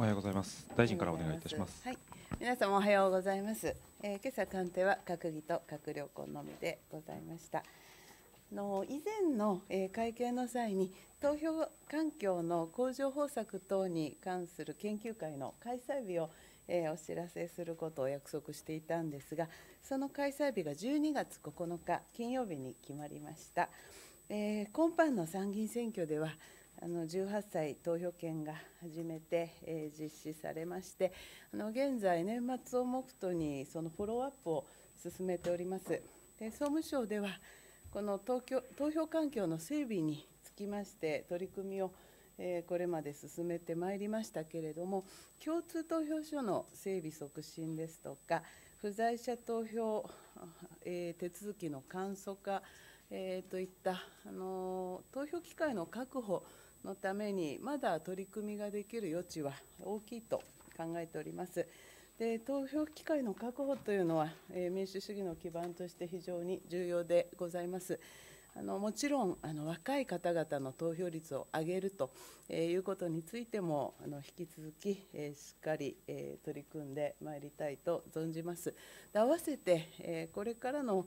おはようございます。大臣からお願いいたします。はい、皆様おはようございます。えー、今朝官邸は閣議と閣僚婚のみでございました。あの以前の、えー、会見の際に投票環境の向上方策等に関する研究会の開催日を、えー、お知らせすることを約束していたんですが、その開催日が12月9日金曜日に決まりました。えー、今般の参議院選挙ではあの18歳投票権が初めて、えー、実施されましてあの現在年末を目途にそのフォローアップを進めております。で総務省ではこの東京投票環境の整備につきまして取り組みを、え、これまで進めてまいりましたけれども共通投票所の整備促進ですとか不在者投票、え、手続きの簡素化え、といったあの投票機会の確保のために、まだ取り組みができる余地は大きいと考えております。で投票機会の確保というのは、えー、民主主義の基盤として非常に重要でございます。あのもちろんあの若い方々の投票率を上げると、えー、いうことについてもあの引き続き、えー、しっかり、えー、取り組んでまいりたいと存じます。で合わせて、えー、これからの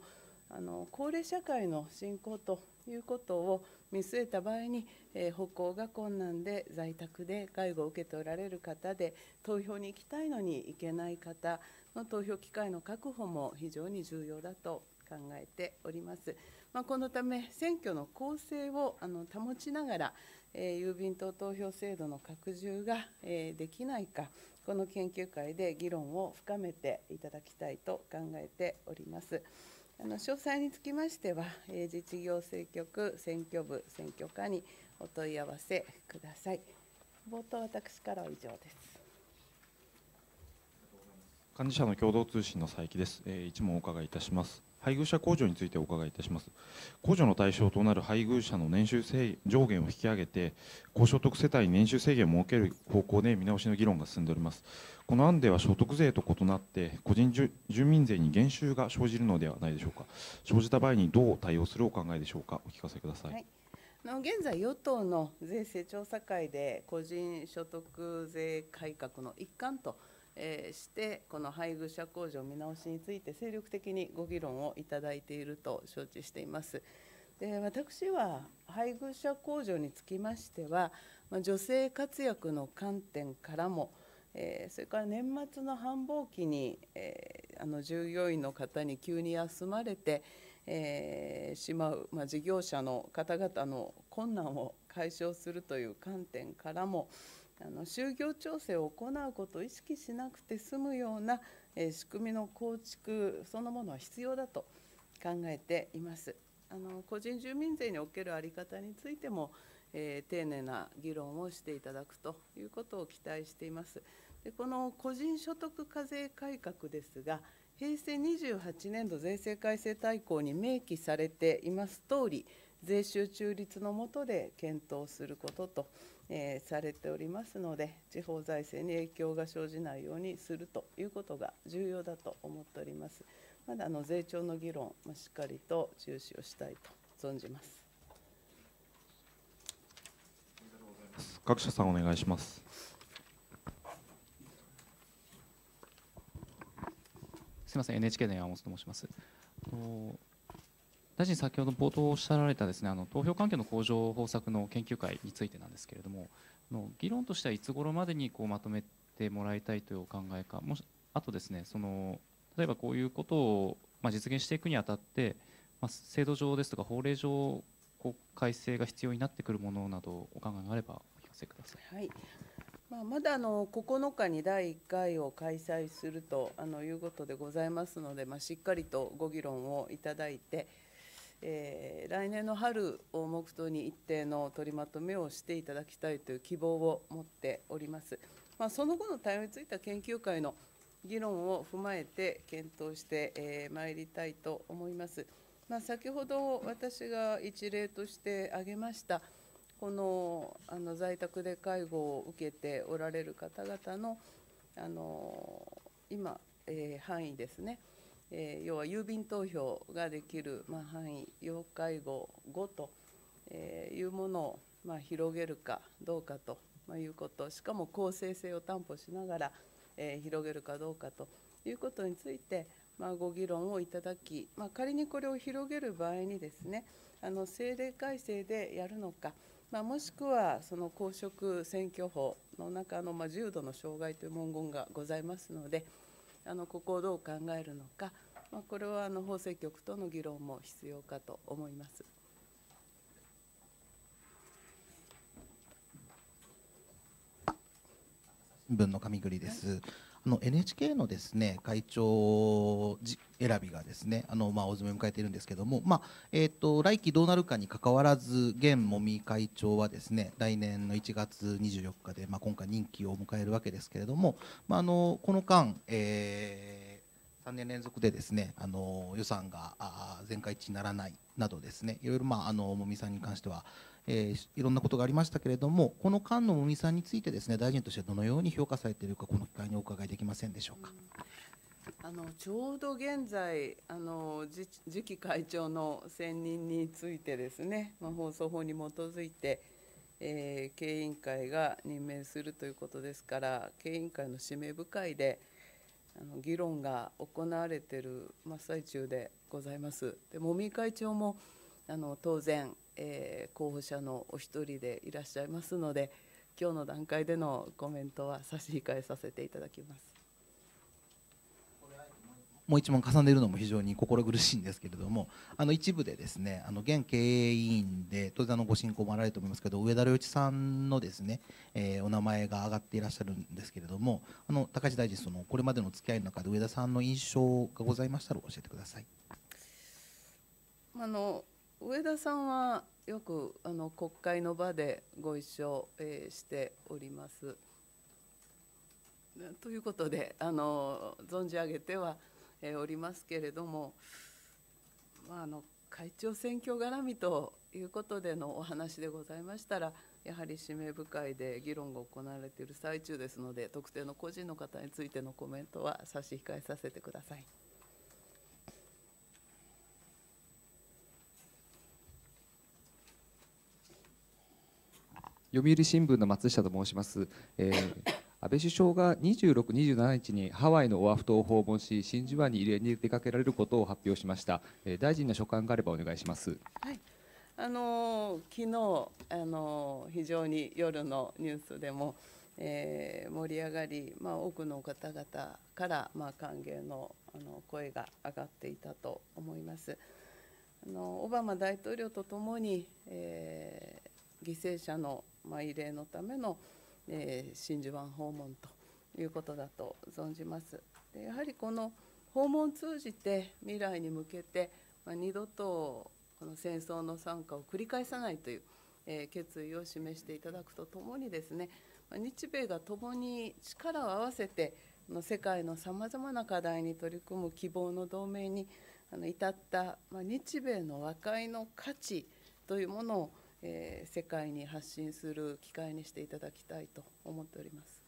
あの高齢社会の進行ということを見据えた場合に、えー、歩行が困難で在宅で介護を受けておられる方で投票に行きたいのに行けない方の投票機会の確保も非常に重要だと考えております。まあ、このため選挙の公正をあの保ちながら、えー、郵便等投票制度の拡充が、えー、できないかこの研究会で議論を深めていただきたいと考えております。あの詳細につきましては、えー、実行政局選挙部選挙課にお問い合わせください。冒頭、私からは以上です。幹事社の共同通信の佐伯です。えー、一問お伺いいたします。配偶者控除についてお伺いいたします。控除の対象となる配偶者の年収制上限を引き上げて、高所得世帯に年収制限を設ける方向で見直しの議論が進んでおります。この案では所得税と異なって、個人住民税に減収が生じるのではないでしょうか。生じた場合にどう対応するお考えでしょうか。お聞かせください。はいの現在、与党の税制調査会で個人所得税改革の一環とえー、してこの配偶者控除見直しについて精力的にご議論をいただいていると承知しています。で私は配偶者控除につきましては、まあ、女性活躍の観点からも、えー、それから年末の繁忙期に、えー、あの従業員の方に急に休まれて、えー、しまう、まあ、事業者の方々の困難を解消するという観点からも、あの就業調整を行うことを意識しなくて済むような、えー、仕組みの構築そのものは必要だと考えています。あの個人住民税における在り方についても、えー、丁寧な議論をしていただくということを期待しています。でこの個人所得課税改革ですが、平成28年度税制改正大綱に明記されていますとおり、税収中立の下で検討することと、えー、されておりますので、地方財政に影響が生じないようにするということが重要だと思っております。まだあの税調の議論、まあ、しっかりと注視をしたいと存じます。各社さんお願いします。すみません、NHK の山本と申します。大臣、先ほど冒頭おっしゃられたですねあの投票環境の向上方策の研究会についてなんですけれども、の議論としてはいつ頃までにこうまとめてもらいたいというお考えか、もしあとですねその例えばこういうことを、まあ、実現していくにあたって、まあ、制度上ですとか法令上こう改正が必要になってくるものなどお考えがあればお聞かせください。はいまあ、まだあの9日に第1回を開催するとあのいうことでございますので、まあ、しっかりとご議論をいただいて、えー、来年の春を目途に一定の取りまとめをしていただきたいという希望を持っております。まあ、その後の対応については研究会の議論を踏まえて検討してま、えー、りたいと思います。まあ、先ほど私が一例として挙げましたこのあの在宅で介護を受けておられる方々のあの今、えー、範囲ですね、えー、要は郵便投票ができる、まあ、範囲、要介護5と、えー、いうものを、まあ、広げるかどうかとまあ、いうこと。しかも公正性を担保しながら、えー、広げるかどうかということについて、まあ、ご議論をいただき、まあ、仮にこれを広げる場合にですねあの政令改正でやるのか、まあ、もしくはその公職選挙法の中の、まあ、重度の障害という文言がございますのであのここをどう考えるのか、まあ、これはあの法制局との議論も必要かと思います。新聞の上栗です。あの NHK のですね会長選びがですねあのまあ大詰めを迎えているんですけども、まあえ、ー、と来期どうなるかにかかわらず現もみ会長はですね来年の1月24日でまあ今回任期を迎えるわけですけれども、まああのこの間、えー、3年連続でですねあの予算が全会一致にならないなどですねいろいろまああのもみさんに関してはえー、いろんなことがありましたけれども、この間の尾身さんについてですね大臣としてどのように評価されているか、この機会にお伺いできませんでしょうか。あのちょうど現在あの次期会長の選任についてですね、まあ、放送法に基づいて、えー、経営委員会が任命するということですから経営委員会の指名部会であの議論が行われている真っ最中でございます。で尾身会長もあの当然えー、候補者のお一人でいらっしゃいますので今日の段階でのコメントは差し控えさせていただきます。もう一問重ねるのも非常に心苦しいんですけれどもあの一部でですねあの現経営委員で当然のご進行もあられると思いますけど上田良一さんのですね、えー、お名前が挙がっていらっしゃるんですけれどもあの高市大臣そのこれまでの付き合いの中で上田さんの印象がございましたら教えてください。あの上田さんはよくあの国会の場でご一緒、えー、しております。ということであの存じ上げては、えー、おりますけれども、まあ、あの会長選挙絡みということでのお話でございましたらやはり指名部会で議論が行われている最中ですので特定の個人の方についてのコメントは差し控えさせてください。読売新聞の松下と申します。えー、安倍首相が26、27日にハワイのオアフ島を訪問し、真珠湾に入れに出かけられることを発表しました。えー、大臣の所感があればお願いします。はいあの昨日あの非常に夜のニュースでも、えー、盛り上がり、まあ、多くの方々から、まあ、歓迎のあの声が上がっていたと思います。あのオバマ大統領とともに、えー、犠牲者のまあ、慰霊のための、えー、真珠湾訪問ということだと存じます。でやはりこの訪問を通じて未来に向けて、まあ、二度とこの戦争の惨禍を繰り返さないという、えー、決意を示していただくとともにですね、まあ、日米が共に力を合わせての世界のさまざまな課題に取り組む希望の同盟にあの至った、まあ、日米の和解の価値というものをえー、世界に発信する機会にしていただきたいと思っております。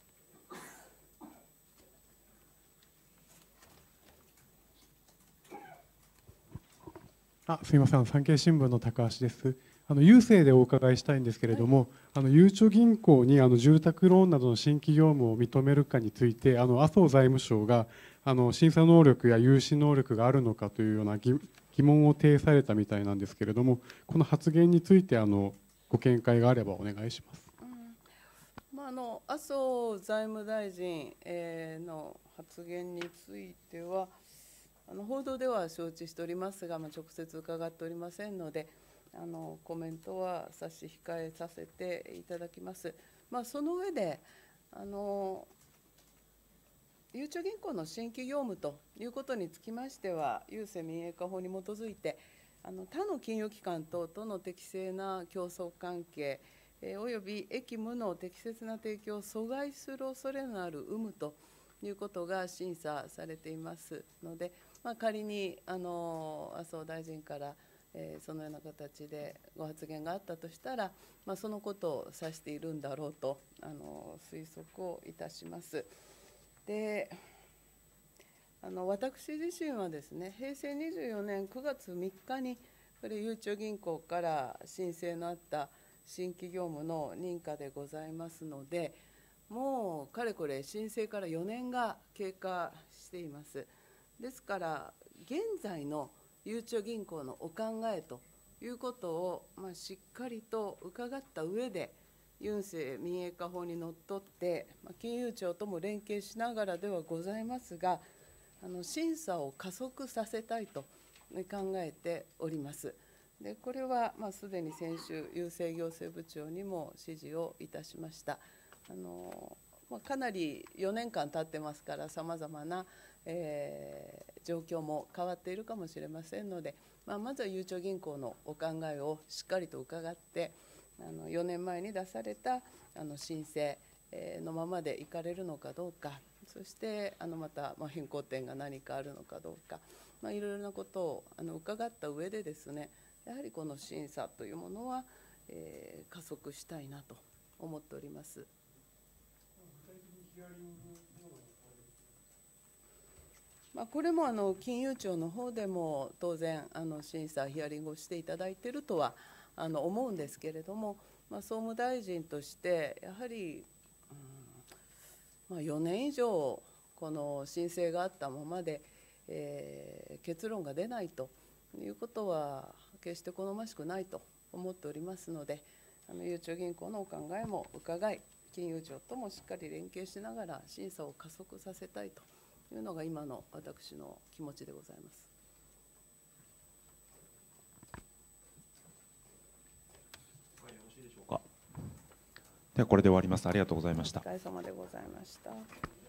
あすみません、産経新聞の高橋です。あの郵政でお伺いしたいんですけれども、はい、あのゆうちょ銀行にあの住宅ローンなどの新規業務を認めるかについて、あの麻生財務省があの審査能力や融資能力があるのかというような疑問を呈されたみたいなんですけれども、この発言についてあのご見解があればお願いします。うん、まあ、あの麻生財務大臣、え、の発言については、あの報道では承知しておりますが、まあ、直接伺っておりませんので、あのコメントは差し控えさせていただきます。まあ、その上であのゆうちょ銀行の新規業務ということにつきましては、郵政民営化法に基づいて、あの他の金融機関等との適正な競争関係、えー、および役務の適切な提供を阻害する恐れのある有無ということが審査されていますので、まあ、仮にあの麻生大臣から、えー、そのような形でご発言があったとしたら、まあ、そのことを指しているんだろうとあの推測をいたします。であの私自身はですね平成24年9月3日にこれゆうちょ銀行から申請のあった新規業務の認可でございますので、もうかれこれ申請から4年が経過しています。ですから、現在のゆうちょ銀行のお考えということを、まあ、しっかりと伺った上で、郵政民営化法にのっとって、ま金融庁とも連携しながらではございますが、あの審査を加速させたいと考えております。でこれはまあすでに先週、郵政行政部長にも指示をいたしました。あのまあ、かなり4年間経ってますから、さまざまな、えー状況も変わっているかもしれませんので、まあ、まずはゆうちょ銀行のお考えをしっかりと伺って、あの4年前に出されたあの申請のままでいかれるのかどうか、そしてあのまたま変更点が何かあるのかどうか、まあ、いろいろなことをあの伺った上でですね、やはりこの審査というものは、えー加速したいなと思っております。まあ、これもあの金融庁の方でも当然あの審査、ヒアリングをしていただいているとはあの思うんですけれども、まあ、総務大臣としてやはり、うんまあ、4年以上この申請があったままで、えー結論が出ないということは決して好ましくないと思っておりますのであのゆうちょ銀行のお考えも伺い金融庁ともしっかり連携しながら審査を加速させたいというのが今の私の気持ちでございます。ではこれで終わります。ありがとうございましたお。疲れ様でございました。